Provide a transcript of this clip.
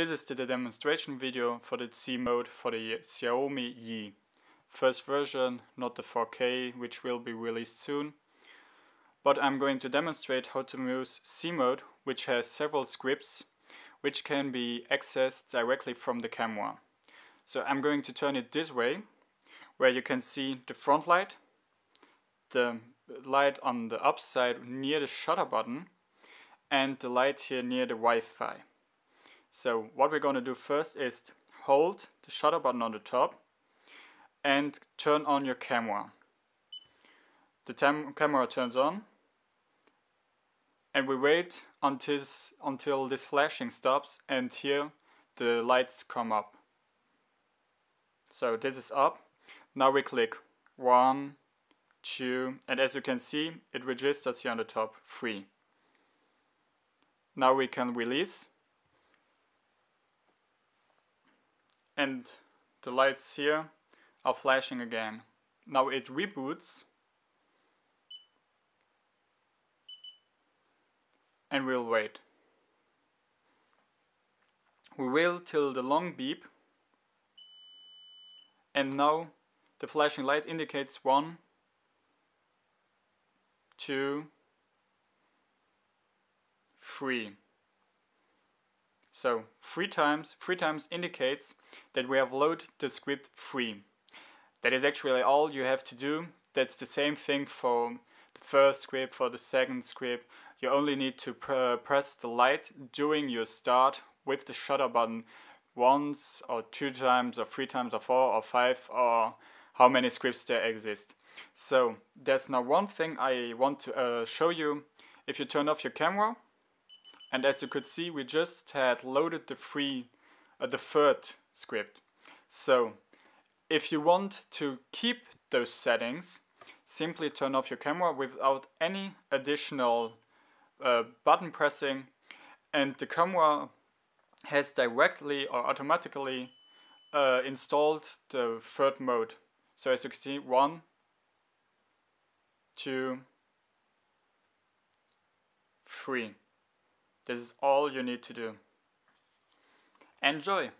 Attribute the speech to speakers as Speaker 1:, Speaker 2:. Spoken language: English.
Speaker 1: This is the demonstration video for the Ximode for the Xiaomi Yi. First version, not the 4K, which will be released soon. But I'm going to demonstrate how to use Ximode, which has several scripts, which can be accessed directly from the camera. So I'm going to turn it this way, where you can see the front light, the light on the upside near the shutter button, and the light here near the Wi-Fi. So what we're going to do first is hold the shutter button on the top and turn on your camera. The camera turns on and we wait until, until this flashing stops and here the lights come up. So this is up. Now we click one, two, and as you can see it registers here on the top, three. Now we can release and the lights here are flashing again. Now it reboots and we'll wait. We will till the long beep and now the flashing light indicates one, two, three. So three times, three times indicates that we have loaded the script free. That is actually all you have to do. That's the same thing for the first script, for the second script. You only need to pr press the light during your start with the shutter button once or two times or three times or four or five or how many scripts there exist. So there's now one thing I want to uh, show you. If you turn off your camera and as you could see, we just had loaded the free, uh, the third script. So if you want to keep those settings, simply turn off your camera without any additional uh, button pressing and the camera has directly or automatically uh, installed the third mode. So as you can see, one, two, three. This is all you need to do. Enjoy!